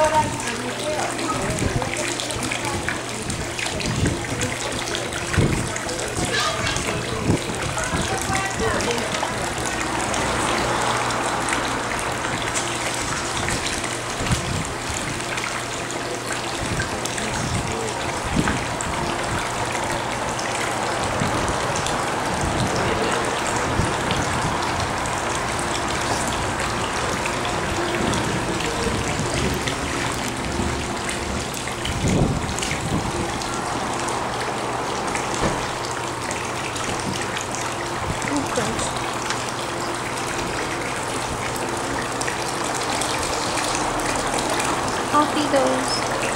Ahora Thanks. Off he goes.